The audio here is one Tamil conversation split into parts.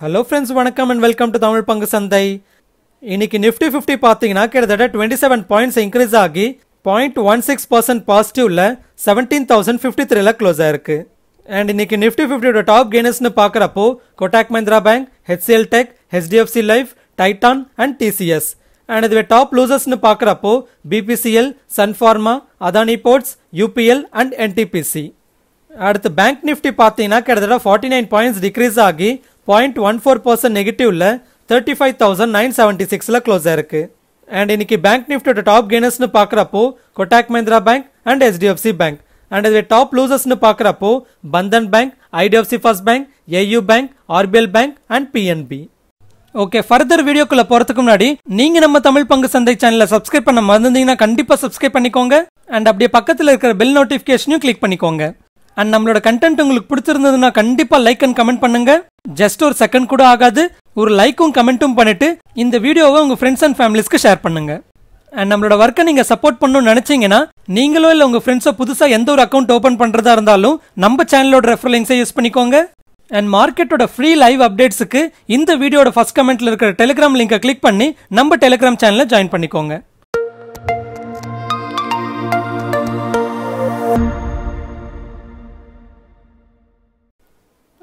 ஹலோ ஃப்ரெண்ட்ஸ் வணக்கம் அண்ட் வெல்கம் டு தமிழ் பங்கு சந்தை. இன்னைக்கு நிஃப்டி ஃபிஃப்டி பார்த்தீங்கன்னா கிட்டத்தட்ட டுவெண்ட்டி செவன் பாயிண்ட்ஸ் இன்க்ரீஸ் ஆகி பாயிண்ட் ஒன் சிக்ஸ் பர்சன்ட் பாசிட்டிவ்ல செவன்டீன் தௌசண்ட் ஃபிஃப்டி த்ரீல க்ளோஸ் ஆயிருக்கு. அண்ட் இன்னைக்கு நிஃப்டி ஃபிஃப்டியோட டாப் கெய்னர்ஸ்னு பார்க்குறப்போ Kotak Mahindra bank HCL tech HDFC life Titan and TCS and இதுவே டாப் லூசர்ஸ்னு பார்க்குறப்போ BPCL Sun Pharma Adani ports UPL and NTPC அடுத்து பேங்க் நிஃப்டி பார்த்தீங்கன்னா கிட்டத்தட்ட ஃபார்ட்டி நைன் பாயிண்ட்ஸ் டிக்ரீஸ் ஆகி point one four percent நெகட்டிவ்ல thirty five thousand nine seventy சிக்ஸில் க்ளோஸ் ஆயிருக்கு. அண்ட் இன்னைக்கு பேங்க் நிஃப்டியோட டாப் கெய்னர்ஸ்னு பார்க்குறப்போ Kotak Mahindra bank and HDFC bank and இது டாப் லூசர்ஸ்னு பார்க்குறப்போ Bandhan bank IDFC first bank AU bank RBL bank and PNB okay further வீடியோக்குள்ள போறதுக்கு முன்னாடி நீங்க நம்ம தமிழ் பங்கு சந்தை சேனலை சப்ஸ்கிரைப் பண்ண மறந்துருந்தீங்கன்னா கண்டிப்பா சப்ஸ்கிரைப் பண்ணிக்கோங்க. அண்ட் அப்படியே பக்கத்தில் இருக்கிற பெல் நோட்டிபிகேஷனையும் கிளிக் பண்ணிக்கோங்க. அண்ட் நம்மளோட கண்டென்ட் உங்களுக்கு பிடிச்சிருந்ததுன்னா கண்டிப்பா லைக் அண்ட் கமெண்ட் பண்ணுங்க. ஜஸ்ட் ஒரு செகண்ட் கூட ஆகாது. ஒரு லைக்கும் கமெண்ட்டும் பண்ணிட்டு இந்த வீடியோவை உங்க ஃப்ரெண்ட்ஸ் அண்ட் ஃபேமிலிஸ்க்கு ஷேர் பண்ணுங்க. அண்ட் நம்மளோட ஒர்க்கை நீங்க சப்போர்ட் பண்ணணும்னு நினைச்சீங்கன்னா நீங்களோ இல்ல உங்க ஃப்ரெண்ட்ஸோ புதுசா எந்த ஒரு அக்கௌண்ட் ஓபன் பண்றதா இருந்தாலும் நம்ம சேனலோட ரெஃபரல் லிங்க்ஸை யூஸ் பண்ணிக்கோங்க. அண்ட் மார்க்கெட்டோட ஃப்ரீ லைவ் அப்டேட்ஸுக்கு இந்த வீடியோட ஃபர்ஸ்ட் கமெண்ட்ல இருக்கிற டெலிகிராம் லிங்கை கிளிக் பண்ணி நம்ம டெலிகிராம் சேனலை ஜாயின் பண்ணிக்கோங்க.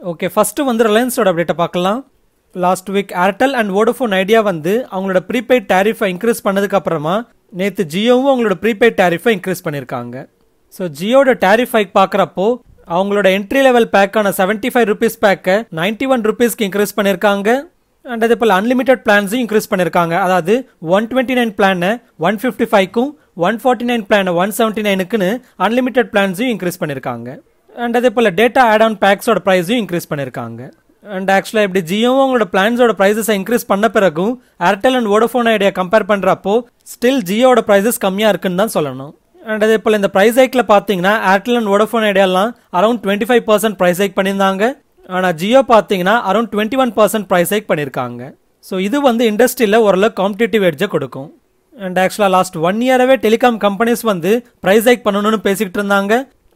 ஓகே ஃபஸ்ட்டு வந்து ரிலையன்ஸோட அப்டேட்டை பார்க்கலாம். Last week Airtel and Vodafone Idea வந்து அவங்களோட ப்ரீபெய்ட் டேரிஃபை இன்க்ரீஸ் பண்ணதுக்கப்புறமா நேற்று ஜியோவும் அவங்களோட ப்ரீபெய்ட் டேரிஃபை இன்க்ரீஸ் பண்ணியிருக்காங்க ஸோ ஜியோட டேரிஃப் ஹைக் பார்க்குறப்போ அவங்களோட என்ட்ரி லெவல் பேக்கான செவன்ட்டி ஃபைவ் ருபீஸ் பேக்கை நைன்டி ஒன் ருபீஸ்க்கு இன்க்ரீஸ் பண்ணியிருக்காங்க அண்ட் அதே போல் அன்லிமிட்டட் பிளான்ஸையும் இன்க்ரீஸ் பண்ணியிருக்காங்க அதாவது ஒன் டுவெண்ட்டி நைன் பிளானை ஒன் ஃபிஃப்டி ஃபைவ்க்கும் ஒன் ஃபார்ட்டி நைன் பிளானை ஒன் செவன்ட்டி நைனுக்குன்னு அன்லிமிட்டட் பிளான்ஸையும் இன்க்ரீஸ் பண்ணியிருக்காங்க அண்ட் அதே போல் டேட்டா ஆட் ஆன் பேக்ஸோட ப்ரைஸையும் இன்க்ரீஸ் பண்ணியிருக்காங்க அண்ட் ஆக்சுவலாக இப்படி ஜியோவும் உங்களோட பிளான்ஸோட ப்ரைஸஸை இன்க்ரீஸ் பண்ண பிறகும் Airtel and Vodafone Idea compare பண்ணுறப்போ ஸ்டில் ஜியோட ப்ரைஸஸ் கம்மியாக இருக்குன்னு தான் சொல்லணும். அண்ட் அதே போல் இந்த ப்ரைஸ் ஹைக்கில் பார்த்தீங்கன்னா ஏர்டெல் அண்ட் வோடஃபோன் ஐடியாலாம் around twenty five percent price hike பண்ணியிருந்தாங்க. ஆனால் ஜியோ பார்த்தீங்கன்னா around twenty one percent price hike பண்ணியிருக்காங்க. ஸோ இது வந்து இண்டஸ்ட்ரியில் ஓரளவு காம்படிட்டிவ் எட்ஜை கொடுக்கும். அண்ட் ஆக்சுவலாக லாஸ்ட் ஒன் இயராகவே டெலிகாம் கம்பெனிஸ் வந்து ப்ரைஸ் ஹைக் பண்ணணும்னு பேசிக்கிட்டு இருந்தாங்க.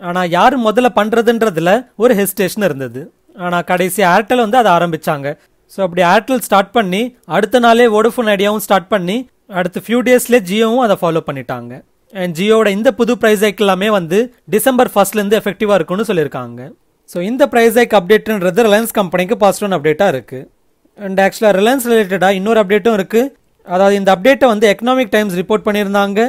ஆனால் யார் முதல்ல பண்ணுறதுன்றதுல ஒரு ஹெசிடேஷன் இருந்தது. ஆனால் கடைசி ஏர்டெல் வந்து அதை ஆரம்பிச்சாங்க. ஸோ அப்படி ஏர்டெல் ஸ்டார்ட் பண்ணி அடுத்த நாளே வோடஃபோன் ஐடியாவும் ஸ்டார்ட் பண்ணி அடுத்த ஃபியூ டேஸ்லேயே ஜியோவும் அதை ஃபாலோ பண்ணிட்டாங்க. அண்ட் ஜியோட இந்த புது ப்ரைஸ் ஹைக் எல்லாமே வந்து டிசம்பர் ஃபர்ஸ்ட்லேருந்து எஃபெக்டிவாக இருக்கும்னு சொல்லியிருக்காங்க. ஸோ இந்த ப்ரைஸ் ஹைக் அப்டேட்ன்றது ரிலையன்ஸ் கம்பெனிக்கு பாசிட்டிவ் அப்டேட்டாக இருக்குது அண்ட் ஆக்சுவலாக ரிலையன்ஸ் ரிலேட்டடாக இன்னொரு அப்டேட்டும் இருக்குது அதாவது இந்த அப்டேட்டை வந்து எக்கனாமிக் டைம்ஸ் ரிப்போர்ட் பண்ணியிருந்தாங்க.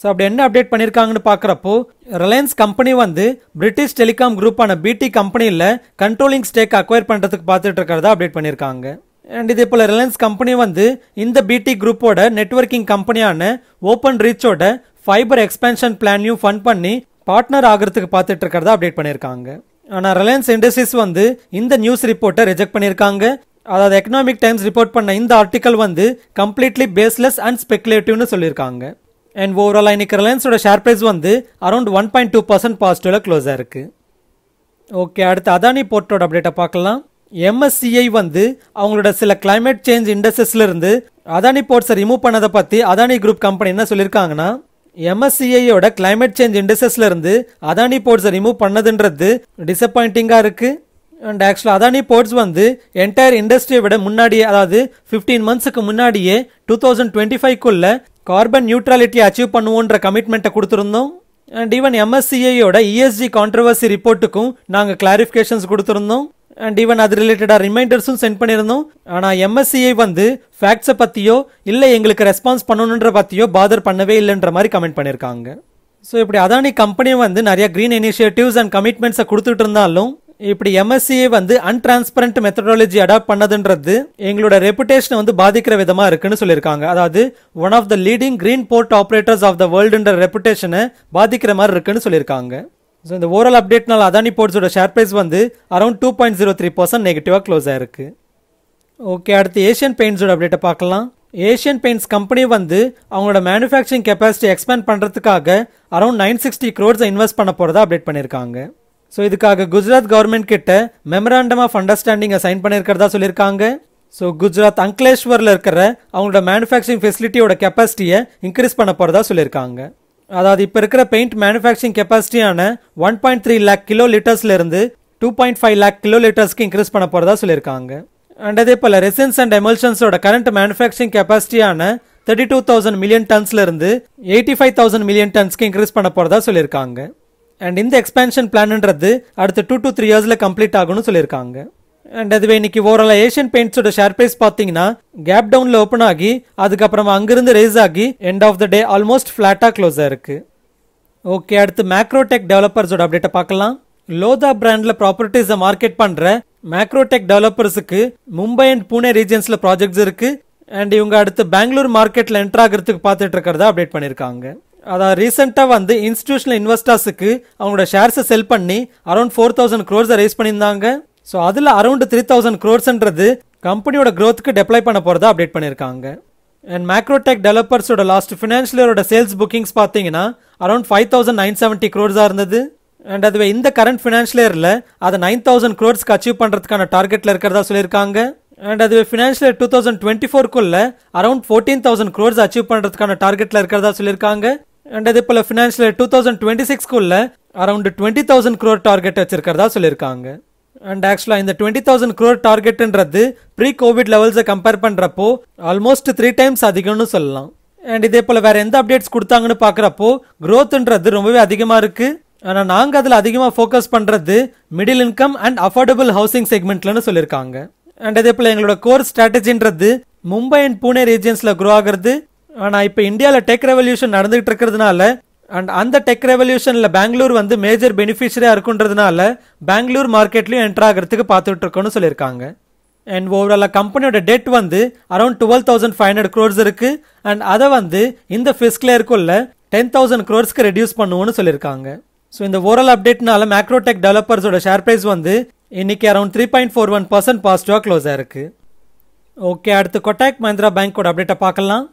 ஸோ அப்படி என்ன அப்டேட் பண்ணியிருக்காங்கன்னு பார்க்குறப்போ ரிலையன்ஸ் கம்பெனி வந்து பிரிட்டிஷ் டெலிகாம் குரூப்பான பிடி கம்பெனியில் கண்ட்ரோலிங் ஸ்டேக் அக்வயர் பண்ணுறதுக்கு பார்த்துட்டு இருக்கிறதா அப்டேட் பண்ணியிருக்காங்க அண்ட் இதே போல் ரிலையன்ஸ் கம்பெனி வந்து இந்த பிடி குரூப்போட நெட்ஒர்க்கிங் கம்பெனியான ஓப்பன் ரீச்சோட ஃபைபர் எக்ஸ்பென்ஷன் பிளானையும் ஃபண்ட் பண்ணி பார்ட்னர் ஆகிறதுக்கு பார்த்துட்டு இருக்கிறதா அப்டேட் பண்ணியிருக்காங்க ஆனால் ரிலையன்ஸ் இண்டஸ்ட்ரீஸ் வந்து இந்த நியூஸ் ரிப்போர்ட்டை ரிஜெக்ட் பண்ணியிருக்காங்க அதாவது எக்கனாமிக் டைம்ஸ் ரிப்போர்ட் பண்ண இந்த ஆர்டிக்கல் வந்து கம்ப்ளீட்லி பேஸ்லெஸ் அண்ட் ஸ்பெகுலேட்டிவ்னு சொல்லியிருக்காங்க அண்ட் ஓவரால் இன்னைக்கு ரிலையன்ஸோட ஷேர் ப்ரைஸ் வந்து around one point two percent பாசிட்டிவில் close ஆயிருக்கு ஓகே அடுத்து அதானி போர்ட்டோட அப்டேட்டை பார்க்கலாம். எம்எஸ்சிஐ வந்து அவங்களோட சில கிளைமேட் சேஞ்ச் இண்டஸ்ட்ரீஸ்ல இருந்து அதானி போர்ட்ஸை ரிமூவ் பண்ணதை பற்றி அதானி குரூப் கம்பெனி என்ன சொல்லியிருக்காங்கன்னா எம்எஸ்சிஐயோட கிளைமேட் சேஞ்ச் இண்டஸ்ட்ரீஸ்ல இருந்து அதானி போர்ட்ஸை ரிமூவ் பண்ணதுன்றது டிசப்பாயிண்டிங்காக இருக்குது அண்ட் ஆக்சுவலாக அதானி போர்ட்ஸ் வந்து என்டையர் இண்டஸ்ட்ரியை விட முன்னாடியே அதாவது ஃபிஃப்டீன் மந்த்ஸுக்கு முன்னாடியே டூ தௌசண்ட் டுவெண்ட்டி ஃபைவ்க்குள்ள கார்பன் நியூட்ரலிட்டி அச்சீவ் பண்ணுவோன்ற கமிட்மெண்ட்டை கொடுத்துருந்தோம். அண்ட் ஈவன் எம்எஸ்சிஐயோட இஎஸ்ஜி கான்ட்ரவர்சி ரிப்போர்ட்டுக்கும் நாங்கள் கிளாரிஃபிகேஷன்ஸ் கொடுத்துருந்தோம். அண்ட் ஈவன் அது ரிலேட்டடாக ரிமைண்டர்ஸும் சென்ட் பண்ணியிருந்தோம். ஆனால் எம்எஸ்சிஐ வந்து ஃபேக்ட்ஸை பற்றியோ இல்லை எங்களுக்கு ரெஸ்பான்ஸ் பண்ணணுன்ற பற்றியோ பாதர் பண்ணவே இல்லைன்ற மாதிரி கமெண்ட் பண்ணியிருக்காங்க. ஸோ இப்படி அதானி கம்பெனி வந்து நிறைய க்ரீன் இனிஷியேட்டிவ்ஸ் அண்ட் கமிட்மெண்ட்ஸை கொடுத்துட்டு இருந்தாலும் இப்படி எம்எஸ்சிஏ வந்து அன்டிரான்ஸ்பரண்ட் மெத்தடாலஜி அடாப்ட் பண்ணதுன்றது எங்களோட ரெப்புடேஷனை வந்து பாதிக்கிற விதமா இருக்குன்னு சொல்லியிருக்காங்க. அதாவது one of the leading green port operators of the வேர்ல்டுன்ற ரெப்புடேஷனை பாதிக்கிற மாதிரி இருக்குன்னு சொல்லியிருக்காங்க. ஸோ இந்த ஓவரால் அப்டேட்னால அதானி போர்ட்ஸோட ஷேர் ப்ரைஸ் வந்து around two point zero three percent நெகட்டிவாக க்ளோஸ் ஆயிருக்கு. ஓகே அடுத்து ஏஷியன் பெயிண்ட்ஸோட அப்டேட்டை பார்க்கலாம். ஏஷியன் பெயிண்ட்ஸ் கம்பெனி வந்து அவங்களோட மேனுஃபேக்சரிங் கெப்பாசிட்டி எக்ஸ்பேண்ட் பண்ணுறதுக்காக அரௌண்ட் நைன் சிக்ஸ்டி க்ரோர்ஸை இன்வெஸ்ட் பண்ண போகிறதா அப்டேட் பண்ணியிருக்காங்க. ஸோ இதுக்காக குஜராத் கவர்மெண்ட் கிட்ட மெமராண்டம் ஆஃப் அண்டர்ஸ்டாண்டிங்கை சைன் பண்ணியிருக்கிறதா சொல்லியிருக்காங்க. ஸோ குஜராத் அங்க்லேஸ்வரில் இருக்கிற அவங்களோட மேனுஃபேக்சரிங் ஃபெசிலிட்டியோட கெப்பாசிட்டியை இன்க்ரீஸ் பண்ண போகிறதா சொல்லியிருக்காங்க. அதாவது இப்போ இருக்கிற paint manufacturing கெப்பாசிட்டியான one point three lakh kilo லிட்டர்ஸ்லேருந்து two point five lakh kilo லிட்டர்ஸ்க்கு increase பண்ண போகிறதா சொல்லியிருக்காங்க. அண்ட் அதே போல் ரெசன்ஸ் அண்ட் எமல்ஷன்ஸோட கரண்ட் மேனுஃபேக்சரிங் கெப்பாசிட்டியான தேர்ட்டி டூ தௌசண்ட் மில்லியன் டன்ஸ்லேருந்து எயிட்டி ஃபைவ் தௌசண்ட் மில்லியன் டன்ஸ்க்கு இன்க்ரீஸ் பண்ண போகிறதா சொல்லியிருக்காங்க. அண்ட் இந்த எக்ஸ்பேன்ஷன் பிளான்ன்றது அடுத்த டூ டு த்ரீ இயர்ஸில் கம்ப்ளீட் ஆகும்னு சொல்லியிருக்காங்க. அண்ட் அதுவே இன்னைக்கு ஓவரால் ஏஷியன் பெயிண்ட்ஸோட ஷேர் பிரைஸ் பார்த்தீங்கன்னா கேப் டவுனில் ஓப்பன் ஆகி அதுக்கப்புறமா அங்கிருந்து ரேஸ் ஆகி end of the day almost ஃப்ளாட்டாக க்ளோஸ் ஆயிருக்கு ஓகே அடுத்து மேக்ரோடெக் டெவலப்பர்ஸோட அப்டேட்டை பார்க்கலாம். லோதா பிராண்டில் ப்ராப்பர்ட்டிஸை மார்க்கெட் பண்ணுற மேக்ரோடெக் டெவலப்பர்ஸுக்கு மும்பை அண்ட் புனே ரீஜன்ஸில் ப்ராஜெக்ட்ஸ் இருக்குது அண்ட் இவங்க அடுத்து பெங்களூர் மார்க்கெட்டில் என்ட்ராகிறதுக்கு பார்த்துட்டு இருக்கிறதா அப்டேட் பண்ணியிருக்காங்க. அதாவது ரீசெண்டாக வந்து இன்ஸ்டிடியூஷனல் இன்வெஸ்டர்ஸுக்கு அவங்களோட ஷேர்ஸை செல் பண்ணி அரௌண்ட் ஃபோர் தௌசண்ட் க்ரோர்ஸை ரைஸ் பண்ணியிருந்தாங்க. ஸோ அதில் அரௌண்ட் த்ரீ தௌசண்ட் க்ரோர்ஸ்ன்றது கம்பெனியோட க்ரோத்துக்கு டெப்ளை பண்ண போகிறதா அப்டேட் பண்ணியிருக்காங்க. அண்ட் மேக்ரோடெக் டெவலப்பர்ஸோட லாஸ்ட் ஃபினான்ஷியல் சேல்ஸ் புக்கிங்ஸ் பார்த்தீங்கன்னா around five thousand nine seventy க்ரோர்ஸாக இருந்தது. அண்ட் அதுவே இந்த கரண்ட் ஃபினான்ஷியல் இயரில் அதை நைன் தௌசண்ட் க்ரோர்ஸ்க்கு அச்சீவ் பண்ணுறதுக்கான டார்கெட்டில் இருக்கிறதா சொல்லியிருக்காங்க. அண்ட் அதுவே financial year two thousand twenty ஃபோர்க்குள்ள around fourteen thousand crores achieve பண்ணுறதுக்கான டார்கெட்டில் இருக்கிறதா சொல்லியிருக்காங்க. அண்ட் அதே போல் financial two thousand twenty சிக்ஸ்க்குள்ள around twenty thousand crore target வச்சிருக்கிறதா சொல்லியிருக்காங்க. அண்ட் ஆக்சுவலாக இந்த டுவெண்ட்டி தௌசண்ட் க்ரோர் டார்கெட்டுன்றது ப்ரீ கோவிட் லெவல்ஸை கம்பேர் பண்ணுறப்போ ஆல்மோஸ்ட் த்ரீ டைம்ஸ் அதிகம்னு சொல்லலாம். அண்ட் இதே போல் வேறு எந்த அப்டேட்ஸ் கொடுத்தாங்கன்னு பார்க்குறப்போ க்ரோத்துன்றது ரொம்பவே அதிகமாக இருக்குது ஆனால் நாங்கள் அதில் அதிகமாக ஃபோக்கஸ் பண்ணுறது middle income and affordable housing செக்மெண்ட்லன்னு சொல்லியிருக்காங்க. அண்ட் அதே போல் எங்களோட கோர் ஸ்ட்ராட்டஜின்றது மும்பை அண்ட் புனே ரீஜியன்ஸில் க்ரோ ஆகுறது ஆனால் இப்போ இந்தியாவில் டெக் ரெவல்யூஷன் நடந்துகிட்டு இருக்கிறதுனால அண்ட் அந்த டெக் ரெவல்யூஷனில் பெங்களூர் வந்து மேஜர் பெனிஃபிஷரியாக இருக்குன்றதுனால பெங்களூர் மார்க்கெட்லையும் என்ட்ரு ஆகிறதுக்கு பார்த்துட்டு சொல்லியிருக்காங்க. அண்ட் ஓவராலாக கம்பெனியோட டெட் வந்து around twelve thousand five hundred crores இருக்கு. அண்ட் அதை வந்து இந்த ஃபிஸ்கில் இருக்குள்ள டென் தௌசண்ட் க்ரோர்ஸ்க்கு ரெடியூஸ் பண்ணுவோம்னு சொல்லியிருக்காங்க. ஸோ இந்த ஓரல் அப்டேட்னால மேக்ரோடெக் டெவலப்பர்ஸோட ஷேர் ப்ரைஸ் வந்து இன்னைக்கு around three point four one percent பாசிட்டிவாக க்ளோஸ் ஆயிருக்கு ஓகே அடுத்து கொட்டாக் மஹிந்திரா பேங்க்கோட அப்டேட்டை பார்க்கலாம்.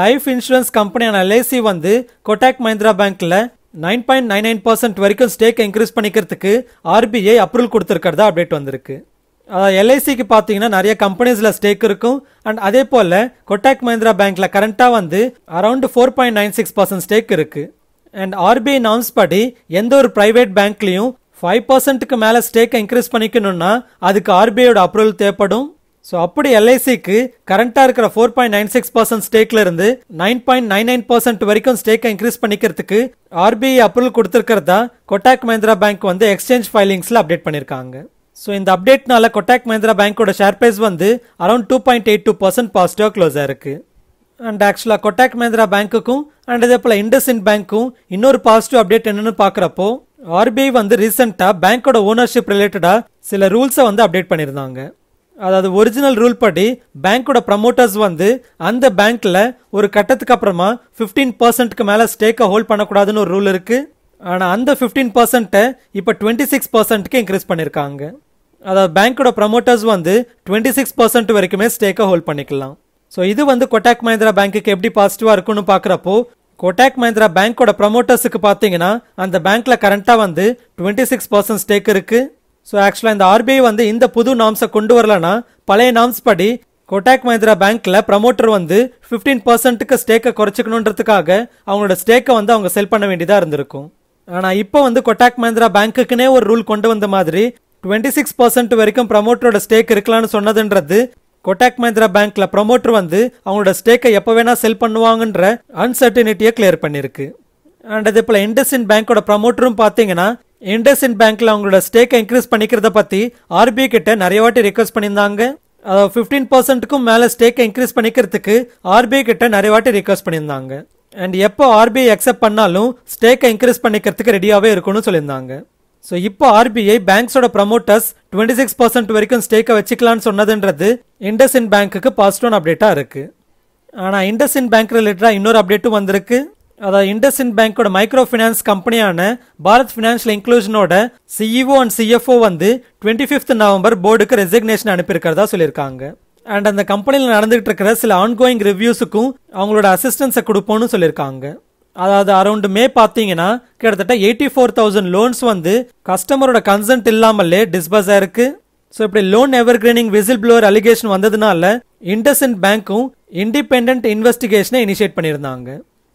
லைஃப் இன்சூரன்ஸ் கம்பெனியான எல்ஐசி வந்து கொட்டாக் மஹிந்திரா பேங்க்ல nine point nine nine percent வரைக்கும் ஸ்டேக் இன்க்ரீஸ் பண்ணிக்கிறதுக்கு ஆர்பிஐ அப்ரூவல் கொடுத்துருக்கிறதா அப்டேட் வந்திருக்கு. அதாவது எல்ஐசிக்கு பார்த்தீங்கன்னா நிறைய கம்பெனிஸில் ஸ்டேக் இருக்கும். அண்ட் அதே போல் கொட்டாக் மஹிந்திரா பேங்க்ல கரண்ட்டாக வந்து around four point nine six percent stake இருக்கு. அண்ட் ஆர்பிஐ நார்ம்ஸ் படி எந்த ஒரு பிரைவேட் பேங்க்லையும் ஃபைவ் பர்சன்ட்டுக்கு மேலே ஸ்டேக்கை இன்க்ரீஸ் பண்ணிக்கணும்னா அதுக்கு ஆர்பிஐயோட அப்ரூவல் தேவைப்படும். ஸோ அப்படி எல்ஐசிக்கு கரண்டாக இருக்கிற four point nine six percent ஸ்டேக்ல இருந்து nine point nine nine percent வரைக்கும் ஸ்டேக்கை இன்க்ரீஸ் பண்ணிக்கிறதுக்கு ஆர்பிஐ அப்ரூவல் கொடுத்துருக்கிறதா கொட்டாக் மஹிந்திரா பேங்க் வந்து எக்ஸ்சேஞ்ச் ஃபைலிங்ஸில் அப்டேட் பண்ணியிருக்காங்க ஸோ இந்த அப்டேட்னால கொட்டாக் மஹிந்திரா பேங்கோட ஷேர் ப்ரைஸ் வந்து around two point eight two percent பாசிட்டிவாக க்ளோஸ் ஆயிருக்கு அண்ட் ஆக்சுவலாக கொட்டாக் மஹிந்திரா பேங்க்குக்கும் அண்ட் இதே போல் இண்டஸ்இன் பேங்க்கும் இன்னொரு பாசிட்டிவ் அப்டேட் என்னன்னு பார்க்குறப்போ ஆர்பிஐ வந்து ரீசெண்டாக பேங்க்கோட ஓனர்ஷிப் ரிலேட்டடாக சில ரூல்ஸை வந்து அப்டேட் பண்ணியிருந்தாங்க அதாவது ஒரிஜினல் ரூல் படி பேங்க்கோட ப்ரமோட்டர்ஸ் வந்து அந்த பேங்க்ல ஒரு கட்டத்துக்கு அப்புறமா ஃபிஃப்டீன் பர்சன்ட்க்கு மேலே ஸ்டேக்கை ஹோல்ட் பண்ணக்கூடாதுன்னு ஒரு ரூல் இருக்கு. ஆனால் அந்த ஃபிஃப்டீன் பர்சன்ட்டை இப்போ டுவெண்ட்டி சிக்ஸ் பர்சன்ட்க்கு இன்க்ரீஸ் பண்ணியிருக்காங்க அதாவது பேங்க்கோட ப்ரமோட்டர்ஸ் வந்து டுவெண்ட்டி சிக்ஸ் பர்சன்ட் வரைக்குமே ஸ்டேக்கை ஹோல்ட் பண்ணிக்கலாம். ஸோ இது வந்து கொட்டாக் மஹிந்திரா பேங்க்குக்கு எப்படி பாசிட்டிவாக இருக்கும்னு பார்க்குறப்போ கொட்டாக் மஹிந்திரா பேங்க்கோட ப்ரமோட்டர்ஸுக்கு பார்த்தீங்கன்னா அந்த பேங்க்கில் கரண்ட்டாக வந்து டுவெண்ட்டி சிக்ஸ் பர்சன்ட் ஸ்டேக் இருக்குது ஸோ ஆக்சுவலாக இந்த ஆர்பிஐ வந்து இந்த புது நாம்ஸை கொண்டு வரலன்னா பழைய நாம்ஸ் படி கொட்டாக் மஹிந்திரா பேங்க்கில் ப்ரமோட்டர் வந்து ஃபிஃப்டீன் பர்சன்ட்டுக்கு ஸ்டேக்கை குறைச்சிக்கணுன்றதுக்காக அவங்களோட ஸ்டேக்கை வந்து அவங்க செல் பண்ண வேண்டியதாக இருந்திருக்கும். ஆனால் இப்போ வந்து கொட்டாக் மஹிந்திரா பேங்க்குக்குனே ஒரு ரூல் கொண்டு வந்த மாதிரி டுவெண்ட்டி சிக்ஸ் பர்சன்ட் வரைக்கும் ப்ரமோட்டரோட ஸ்டேக் இருக்கலாம்னு சொன்னதுன்றது கொட்டாக் மஹிந்திரா பேங்க்ல ப்ரமோட்டர் வந்து அவங்களோட ஸ்டேக்கை எப்போ வேணா செல் பண்ணுவாங்கன்ற அன்சர்டினிட்டியை கிளியர் பண்ணியிருக்கு. அண்ட் அதே போல் இண்டஸ்இன் பேங்கோட ப்ரமோட்டரும் பார்த்தீங்கன்னா இண்டஸ்இன் பேங்க்ல அவங்களோட ஸ்டேக்கை இன்க்ரீஸ் பண்ணிக்கிறத பற்றி ஆர்பிஐ கிட்ட நிறைய வாட்டி ரிக்வஸ்ட் பண்ணியிருந்தாங்க. அதாவது ஃபிஃப்டீன் பர்சன்ட்டுக்கும் மேலே ஸ்டேக்கை இன்க்ரீஸ் பண்ணிக்கிறதுக்கு ஆர்பிஐ கிட்ட நிறைய வாட்டி ரிக்வஸ்ட் பண்ணியிருந்தாங்க. அண்ட் எப்போ ஆர்பிஐ அக்செப்ட் பண்ணாலும் ஸ்டேக்கை இன்க்ரீஸ் பண்ணிக்கிறதுக்கு ரெடியாகவே இருக்கும்னு சொல்லியிருந்தாங்க. ஸோ இப்போ ஆர்பிஐ பேங்க்ஸோட ப்ரமோட்டர்ஸ் டுவெண்ட்டி சிக்ஸ் பர்சன்ட் வரைக்கும் ஸ்டேக்கை வச்சுக்கலாம்னு சொன்னதுன்றது இண்டஸ்இன் பேங்க்குக்கு பாசிட்டிவ் அப்டேட்டாக இருக்குது ஆனால் இண்டஸ்இன் பேங்க் ரிலேட்டடாக இன்னொரு அப்டேட்டும் வந்திருக்கு. அதாவது இண்டஸ்இன் பேங்கோட மைக்ரோ ஃபினான்ஸ் கம்பெனியான பாரத் ஃபினான்ஷியல் இன்க்ளூஷனோட சிஇஓ அண்ட் சிஎஃப்ஓ வந்து டுவெண்ட்டி ஃபிஃப்த் நவம்பர் போர்டுக்கு ரெசிக்னேஷன் அனுப்பியிருக்கிறதா சொல்லியிருக்காங்க. அண்ட் அந்த கம்பெனியில் நடந்துகிட்டு இருக்கிற சில ஆன்கோயிங் ரிவ்யூஸுக்கும் அவங்களோட அசிஸ்டன்ஸை கொடுப்போம்னு சொல்லியிருக்காங்க. அதாவது அரௌண்ட் மே பார்த்தீங்கன்னா கிட்டத்தட்ட எயிட்டி ஃபோர் தௌசண்ட் லோன்ஸ் வந்து கஸ்டமரோட கன்சென்ட் இல்லாமலே டிஸ்பர்ஸ் ஆயிருக்கு. ஸோ இப்படி loan ever greening whistle blower allegation வந்ததுனால இண்டஸ்இன் பேங்க்கும் இண்டிபெண்ட் இன்வெஸ்டிகேஷனை இனிஷியேட் பண்ணியிருந்தாங்க.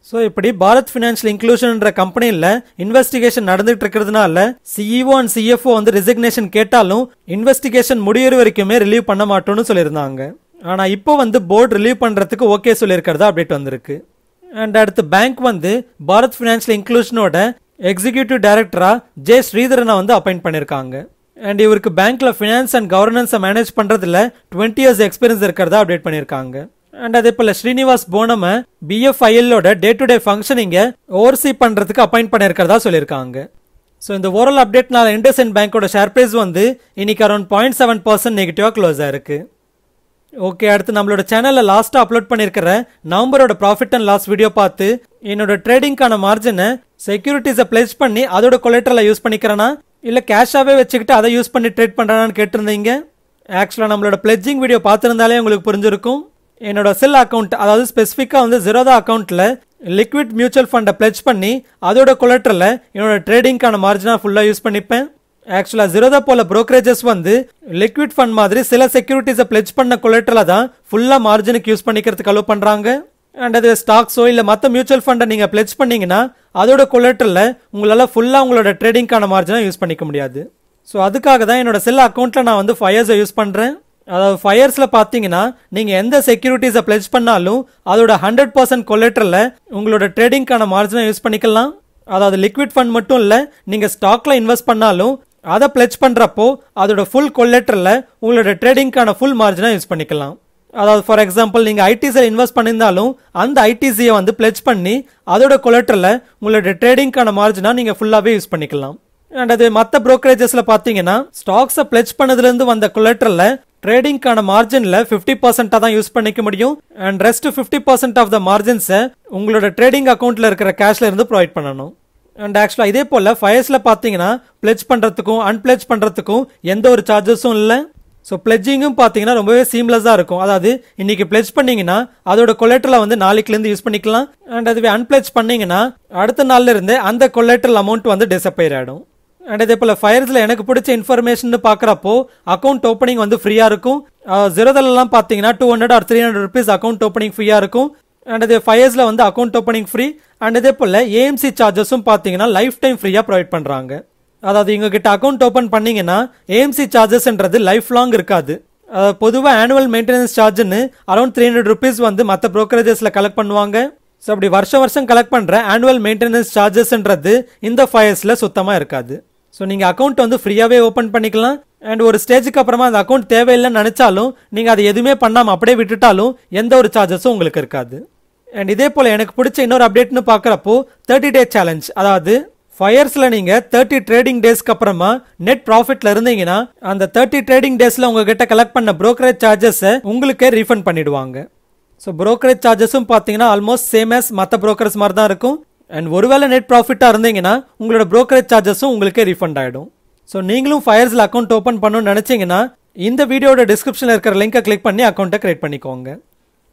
ஸோ இப்படி பாரத் ஃபினான்ஷியல் இன்க்ளூஷன்ன்ற கம்பெனியில் இன்வெஸ்டிகேஷன் நடந்துட்டு இருக்கிறதுனால சிஇஓ அண்ட் சிஎஃப்ஓ வந்து ரிசிக்னேஷன் கேட்டாலும் இன்வெஸ்டிகேஷன் முடியிற வரைக்குமே ரிலீவ் பண்ண மாட்டோம்னு சொல்லியிருந்தாங்க. ஆனால் இப்போ வந்து போர்டு ரிலீவ் பண்ணுறதுக்கு ஓகே சொல்லியிருக்கிறதா அப்டேட் வந்திருக்கு. அண்ட் அடுத்து பேங்க் வந்து பாரத் ஃபினான்ஷியல் இன்க்ளூஷனோட எக்ஸிக்யூட்டிவ் டைரக்டரா ஜே ஸ்ரீதரனை வந்து அப்பாயிண்ட் பண்ணியிருக்காங்க. அண்ட் இவருக்கு பேங்க்ல ஃபினான்ஸ் அண்ட் கவர்னன்ஸை மேனேஜ் பண்ணுறதுல டுவெண்ட்டி இயர்ஸ் எக்ஸ்பீரியன்ஸ் இருக்கிறதா அப்டேட் பண்ணியிருக்காங்க. அண்ட் அதே போல ஸ்ரீனிவாஸ் போனம பிஎஃப்ஐஎல்லோட டே டு டே ஃபங்க்ஷனிங்கை ஓவர்சி பண்ணுறதுக்கு அப்பாயிண்ட் பண்ணியிருக்கிறதா சொல்லியிருக்காங்க. ஸோ இந்த ஓரல் அப்டேட்னால இண்டஸ்இன் பேங்கோட ஷேர் ப்ரைஸ் வந்து இன்னைக்கு அரௌண்ட் பாயிண்ட் செவன் பர்சன்ட் நெகட்டிவாக க்ளோஸ் ஆயிருக்கு. ஓகே அடுத்து நம்மளோட சேனலில் லாஸ்ட்டாக அப்லோட் பண்ணியிருக்கிற நவம்பரோட ப்ராஃபிட் அண்ட் லாஸ் வீடியோ பார்த்து என்னோட ட்ரேடிங்கான மார்ஜினை செக்யூரிட்டிஸை பிளேஸ் பண்ணி அதோட கொலெட்ரலை யூஸ் பண்ணிக்கிறேனா? இல்லை கேஷாகவே வச்சுக்கிட்டு அதை யூஸ் பண்ணி ட்ரேட் பண்ணுறானான்னு கேட்டிருந்தீங்க? ஆக்சுவலாக நம்மளோட பிளெட்ஜிங் வீடியோ பார்த்துருந்தாலே உங்களுக்கு புரிஞ்சிருக்கும். என்னோட செல் அக்கௌண்ட் அதாவது ஸ்பெசிஃபிக்காக வந்து ஜீரோதா அக்கௌண்ட்டில் லிக்விட் மியூச்சுவல் ஃபண்டை பிளெச் பண்ணி அதோட கொலட்டரில் என்னோட ட்ரேடிங்க்கான மார்ஜினாக ஃபுல்லாக யூஸ் பண்ணிப்பேன். ஆக்சுவலாக ஜீரோதா போல ப்ரோக்கரேஜஸ் வந்து லிக்விட் ஃபண்ட் மாதிரி சில செக்யூரிட்டிஸை பிளெச் பண்ண கொலட்டரில் தான் ஃபுல்லாக மார்ஜினுக்கு யூஸ் பண்ணிக்கிறதுக்கு அலோவ் பண்ணுறாங்க அண்ட் அது ஸ்டாக்ஸோ இல்லை மற்ற மியூச்சுவல் ஃபண்டை நீங்கள் பிளெச் பண்ணிங்கன்னா அதோட கொலட்ரில் உங்களால் ஃபுல்லாக உங்களோட ட்ரேடிங்க்கான மார்ஜினாக யூஸ் பண்ணிக்க முடியாது. ஸோ அதுக்காக தான் என்னோட செல் அக்கௌண்ட்டில் நான் வந்து ஃபயர்ஸை யூஸ் பண்ணுறேன் அதாவது ஃபயர்ஸில் பார்த்தீங்கன்னா நீங்கள் எந்த செக்யூரிட்டிஸை பிளெஜ் பண்ணாலும் அதோட ஹண்ட்ரட் பர்சன்ட் கொலேட்டரில் உங்களோட ட்ரேடிங்க்கான மார்ஜினை யூஸ் பண்ணிக்கலாம். அதாவது லிக்விட் ஃபண்ட் மட்டும் இல்லை நீங்கள் ஸ்டாக்ல இன்வெஸ்ட் பண்ணாலும் அதை பிளெஜ் பண்ணுறப்போ அதோட ஃபுல் கொலேட்டரில் உங்களோட ட்ரேடிங்க்கான ஃபுல் மார்ஜினை யூஸ் பண்ணிக்கலாம். அதாவது ஃபார் எக்ஸாம்பிள் நீங்கள் ஐடிசியில் இன்வெஸ்ட் பண்ணியிருந்தாலும் அந்த ஐடிசியை வந்து பிளெஜ் பண்ணி அதோட கொலெட்டரில் உங்களோட ட்ரேடிங்க்கான மார்ஜினாக நீங்கள் ஃபுல்லாகவே யூஸ் பண்ணிக்கலாம். அண்ட் அது மற்ற ப்ரோக்கரேஜஸில் பார்த்தீங்கன்னா ஸ்டாக்ஸை பிளெஜ் பண்ணதுலேருந்து வந்த கொலெட்டரில் ட்ரேடிங்க்கான மார்ஜினில் ஃபிஃப்டி பர்சென்ட்டாக தான் யூஸ் பண்ணிக்க முடியும். And rest fifty percent of the மார்ஜின்ஸை உங்களோட ட்ரேடிங் அக்கௌண்ட்டில் இருக்கிற கேஷ்ல இருந்து ப்ரொவைட் பண்ணணும். அண்ட் ஆக்சுவலாக இதே போல் ஃபயர்ஸில் பார்த்தீங்கன்னா பிளெஜ் பண்ணுறதுக்கும் அன்பிளெஜ் பண்ணுறதுக்கும் எந்த ஒரு சார்ஜஸும் இல்லை. ஸோ பிளெஜிங்கும் பார்த்தீங்கன்னா ரொம்பவே சீம்லெஸ்ஸாக இருக்கும். அதாவது இன்னைக்கு பிளெஜ் பண்ணிங்கன்னா அதோட கொலெட்டரில் வந்து நாளைக்குலேருந்து யூஸ் பண்ணிக்கலாம். அண்ட் அதுவே அன்பிளெஜ் பண்ணிங்கன்னா அடுத்த நாள்ல இருந்து அந்த கொலேட்டரல் அமௌண்ட் வந்து டிசப்பயர் ஆகிடும் அண்ட் இதே போல் ஃபயர்ஸில் எனக்கு பிடிச்ச இன்ஃபர்மேஷன் பார்க்குறப்போ அக்கௌண்ட் ஓப்பனிங் வந்து ஃப்ரீயாக இருக்கும். ஜீரோதலெல்லாம் பார்த்தீங்கன்னா two hundred or three hundred rupees account opening ஃப்ரீயாக இருக்கும். அண்ட் இதே ஃபயர்ஸில் வந்து அக்கௌண்ட் ஓப்பனிங் ஃப்ரீ அண்ட் அதே போல் ஏஎம்சி சார்ஜஸும் பார்த்தீங்கன்னா லைஃப் டைம் ஃப்ரீயாக ப்ரொவைட் பண்ணுறாங்க அதாவது எங்ககிட்ட அக்கௌண்ட் ஓப்பன் பண்ணீங்கன்னா ஏஎம்சி சார்ஜஸ்ன்றது லைஃப் லாங் இருக்காது. பொதுவாக ஆனுவல் மெயின்டெனன்ஸ் சார்ஜ்னு அரௌண்ட் த்ரீ ஹண்ட்ரட் ருபீஸ் வந்து மற்ற ப்ரோக்கரேஜஸில் கலெக்ட் பண்ணுவாங்க. ஸோ அப்படி வருஷம் வருஷம் கலெக்ட் பண்ணுற ஆனுவல் மெயின்டெனன்ஸ் சார்ஜஸ்ன்றது இந்த ஃபயர்ஸில் சுத்தமாக இருக்காது. ஸோ நீங்கள் அக்கௌண்ட் வந்து ஃப்ரீயாகவே ஓப்பன் பண்ணிக்கலாம். அண்ட் ஒரு ஸ்டேஜுக்கு அப்புறமா அந்த அக்கௌண்ட் தேவையில்லைன்னு நினச்சாலும் நீங்கள் அதை எதுவுமே பண்ணாமல் அப்படியே விட்டுட்டாலும் எந்த ஒரு சார்ஜஸும் உங்களுக்கு இருக்காது. அண்ட் இதே போல் எனக்கு பிடிச்ச இன்னொரு அப்டேட்னு பார்க்குறப்போ தேர்ட்டி டே சேலஞ்ச் அதாவது ஃபயர்ஸில் நீங்கள் தேர்ட்டி ட்ரேடிங் டேஸ்க்கு அப்புறமா நெட் ப்ராஃபிட்டில் இருந்தீங்கன்னா அந்த தேர்ட்டி ட்ரேடிங் டேஸில் உங்ககிட்ட கலெக்ட் பண்ண ப்ரோக்கரேஜ் சார்ஜஸை உங்களுக்கே ரீஃபண்ட் பண்ணிடுவாங்க. ஸோ ப்ரோக்கரேஜ் சார்ஜஸும் பார்த்தீங்கன்னா ஆல்மோஸ்ட் சேம் ஆஸ் மற்ற ப்ரோக்கர்ஸ் மாதிரி தான் இருக்கும். அண்ட் ஒருவேளை நெட் ப்ராஃபிட்டாக இருந்தீங்கன்னா உங்களோட ப்ரோக்கரேஜ் சார்ஜஸும் உங்களுக்கே ரீஃபண்ட் ஆகிடும் ஸோ நீங்களும் ஃபயர்ஸில் அக்கௌண்ட் ஓப்பன் பண்ணணும்னு நினச்சிங்கன்னா இந்த வீடியோட டிஸ்கிரிப்ஷனில் இருக்கிற லிங்கை கிளிக் பண்ணி அக்கௌண்ட்டை க்ரியேட் பண்ணிக்கோங்க.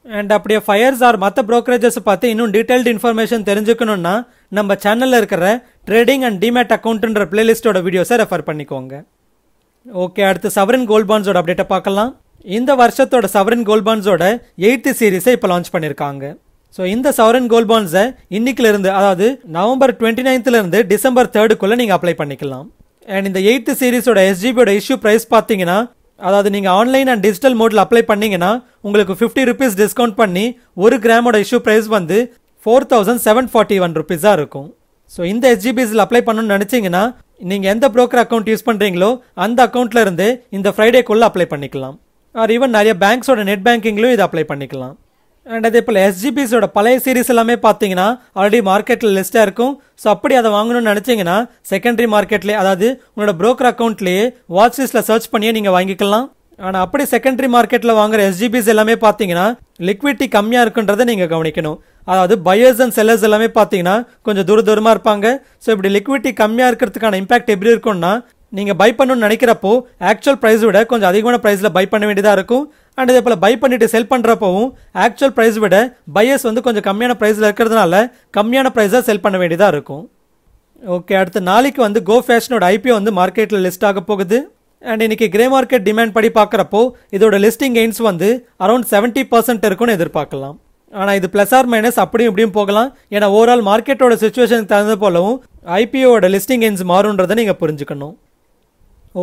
அண்ட் அப்படியே ஃபயர்ஸ் ஆர் மற்ற ப்ரோக்கரேஜஸ் பார்த்து இன்னும் டீட்டெயில்டு இன்ஃபர்மேஷன் தெரிஞ்சுக்கணும்னா நம்ம சேனலில் இருக்கிற ட்ரேடிங் அண்ட் டிமேட் அக்கௌண்ட்டுன்ற பிளேலிஸ்ட்டோட வீடியோஸை ரெஃபர் பண்ணிக்கோங்க. ஓகே அடுத்து சவரன் கோல்ட் பாண்ட்ஸோட அப்டேட்டை பார்க்கலாம். இந்த வருஷத்தோட சவரன் கோல்ட் பாண்ட்ஸோட எயித்து சீரீஸை இப்போ லான்ச் பண்ணியிருக்காங்க ஸோ இந்த சவரன் கோல்ட் பாண்ட்ஸை இன்னைக்குலேருந்து அதாவது நவம்பர் டுவெண்ட்டி நைன்த்லேருந்து டிசம்பர் தேர்டுக்குள்ளே நீங்கள் அப்ளை பண்ணிக்கலாம். அண்ட் இந்த எயித்து சீரிஸோட எஸ்ஜிபியோட இஷ்யூ ப்ரைஸ் பார்த்தீங்கன்னா அதாவது நீங்கள் ஆன்லைன் அண்ட் டிஜிட்டல் மோடில் அப்ளை பண்ணிங்கன்னா உங்களுக்கு ஃபிஃப்டி ருபீஸ் டிஸ்கவுண்ட் பண்ணி ஒரு கிராமோட இஷ்யூ ப்ரைஸ் வந்து four thousand seven forty one ருபீஸாக இருக்கும். ஸோ இந்த எஸ்ஜிபிஸில் அப்ளை பண்ணணும்னு நினச்சிங்கன்னா நீங்கள் எந்த ப்ரோக்கர் அக்கௌண்ட் யூஸ் பண்ணுறீங்களோ அந்த அக்கௌண்ட்ல இருந்து இந்த ஃப்ரைடேக்குள்ளே அப்ளை பண்ணிக்கலாம். ஆர் ஈவன் நிறைய பேங்க்ஸோட நெட் பேங்கிங்லையும் இதை அப்ளை பண்ணிக்கலாம். அண்ட் அதே போல் எஸ்ஜிபிஸோட பழைய சீரிஸ் எல்லாமே பார்த்தீங்கன்னா ஆல்ரெடி மார்க்கெட்டில் லிஸ்ட்டாக இருக்கும். ஸோ அப்படி அதை வாங்கணும்னு நினச்சிங்கன்னா செகண்டரி மார்க்கெட்லேயே அதாவது உங்களோட ப்ரோக்கர் அக்கௌண்ட்லேயே வாட்ச் லிஸ்ட்டில் சர்ச் பண்ணியே நீங்கள் வாங்கிக்கலாம். ஆனால் அப்படி செகண்டரி மார்க்கெட்டில் வாங்குற எஸ்ஜிபிஸ் எல்லாமே பார்த்தீங்கன்னா லிக்விடிட்டி கம்மியாக இருக்குன்றதை நீங்கள் கவனிக்கணும். அதாவது பயர்ஸ் அண்ட் செல்லர்ஸ் எல்லாமே பார்த்தீங்கன்னா கொஞ்சம் தூர தூரமாக இருப்பாங்க. ஸோ இப்படி லிக்விட்டி கம்மியாக இருக்கிறதுக்கான இம்பாக்ட் எப்படி இருக்கும்னா நீங்கள் பை பண்ணணும்னு நினைக்கிறப்போ ஆக்சுவல் ப்ரைஸ் விட கொஞ்சம் அதிகமான ப்ரைஸில் பை பண்ண வேண்டியதாக இருக்கும். அண்ட் இதே போல் பை பண்ணிட்டு செல் பண்ணுறப்பவும் ஆக்சுவல் ப்ரைஸ் விட பையர்ஸ் வந்து கொஞ்சம் கம்மியான ப்ரைஸில் இருக்கிறதுனால கம்மியான ப்ரைஸாக செல் பண்ண வேண்டியதாக இருக்கும். ஓகே அடுத்து நாளைக்கு வந்து கோ ஃபேஷனோட ஐபிஓ வந்து மார்க்கெட்டில் லிஸ்ட் ஆக போகுது. அண்ட் இன்னைக்கு கிரே மார்க்கெட் டிமாண்ட் படி பார்க்குறப்போ இதோட லிஸ்டிங் கெயின்ஸ் வந்து அரௌண்ட் செவன்ட்டி பர்சன்ட் இருக்கும்னு எதிர்பார்க்கலாம். ஆனால் இது ப்ளஸ் ஆர் மைனஸ் அப்படியும் இப்படியும் போகலாம். ஏன்னா ஓவரால் மார்க்கெட்டோட சுச்சுவேஷனுக்கு தகுந்த போலவும் ஐபிஓட லிஸ்டிங் கெயின்ஸ் மாறுன்றதை நீங்கள் புரிஞ்சுக்கணும்.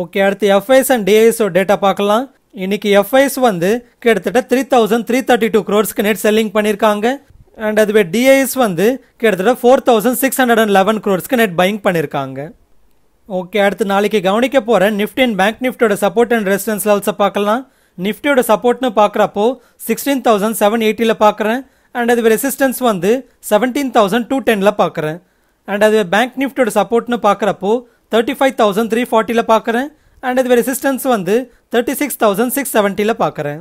ஓகே அடுத்து எஃப்ஐஎஸ் அண்ட் டிஐஎஸோட டேட்டா பார்க்கலாம். இன்னைக்கு எஃப்ஐஎஸ் வந்து கிட்டத்தட்ட three thousand three thirty two க்ரோர்ஸ்க்கு net selling பண்ணியிருக்காங்க அண்ட் அதுவே டிஐஎஸ் வந்து கிட்டத்தட்ட four thousand six hundred and eleven க்ரோர்ஸ்க்கு net buying பண்ணியிருக்காங்க ஓகே அடுத்து நாளைக்கு கவனிக்க போகிற நிஃப்டி அண்ட் பேங்க் நிஃப்டியோட சப்போர்ட் அண்ட் ரெசிஸ்டன்ஸ் லெவல்ஸை பார்க்கலாம். நிஃப்டியோட சப்போர்ட்னு பார்க்குறப்போ சிக்ஸ்டீன் தௌசண்ட் செவன் எயிட்டியில் பார்க்குறேன். அண்ட் அது ரெசிஸ்டன்ஸ் வந்து செவன்டீன் தௌசண்ட் டூ டெனில் பார்க்குறேன். அண்ட் அது பேங்க் நிஃப்டியோட சப்போர்ட்னு பார்க்குறப்போ தேர்ட்டி ஃபைவ் தௌசண்ட் த்ரீ ஃபார்ட்டியில் பார்க்குறேன். அண்ட் இது ரெசிஸ்டன்ஸ் வந்து தேர்ட்டி சிக்ஸ் தௌசண்ட் சிக்ஸ் செவன்ட்டியில் பார்க்குறேன்.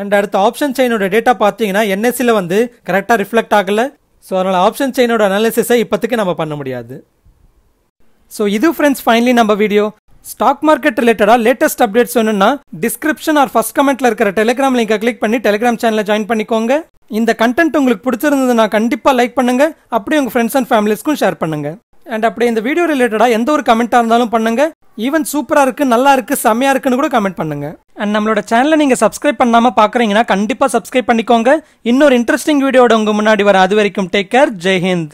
அண்ட் அடுத்த ஆப்ஷன் செயினோட டேட்டா பார்த்தீங்கன்னா என்எஸ்சியில் வந்து கரெக்டாக ரிஃப்ளெக்ட் ஆகலை. ஸோ அதனால் ஆப்ஷன் செயினோட அனாலிசிஸை இப்போத்துக்கு நம்ம பண்ண முடியாது. ஸோ இது ஃப்ரெண்ட்ஸ் ஃபைனலி நம்ம வீடியோ ஸ்டாக் மார்க்கெட் ரிலேட்டடாக லேட்டஸ்ட் அப்டேட்ஸ் வேணும்னா டிஸ்கிரிப்ஷன் ஆர் ஃபர்ஸ்ட் கமெண்ட்டில் இருக்கிற டெலிகிராம் லிங்கை கிளிக் பண்ணி டெலிகிராம் சேனலில் ஜாயின் பண்ணிக்கோங்க. இந்த கண்டென்ட் உங்களுக்கு பிடிச்சிருந்ததுன்னா கண்டிப்பாக லைக் பண்ணுங்க. அப்படியே உங்கள் ஃப்ரெண்ட்ஸ் அண்ட் ஃபேமிலிஸ்க்கும் ஷேர் பண்ணுங்க. அண்ட் அப்படியே இந்த வீடியோ ரிலேட்டடாக எந்த ஒரு கமெண்ட்டாக இருந்தாலும் பண்ணுங்கள் ஈவன் சூப்பராக இருக்குது நல்லா இருக்குது செம்மையாக இருக்குன்னு கூட கமெண்ட் பண்ணுங்க. அண்ட் நம்மளோட சேனலை நீங்கள் சப்ஸ்கிரைப் பண்ணாமல் பார்க்குறீங்கன்னா கண்டிப்பாக சப்ஸ்கிரைப் பண்ணிக்கோங்க. இன்னொரு இன்ட்ரெஸ்டிங் வீடியோட உங்கள் முன்னாடி வர அது வரைக்கும் டேக் கேர் ஜெய் ஹிந்த்.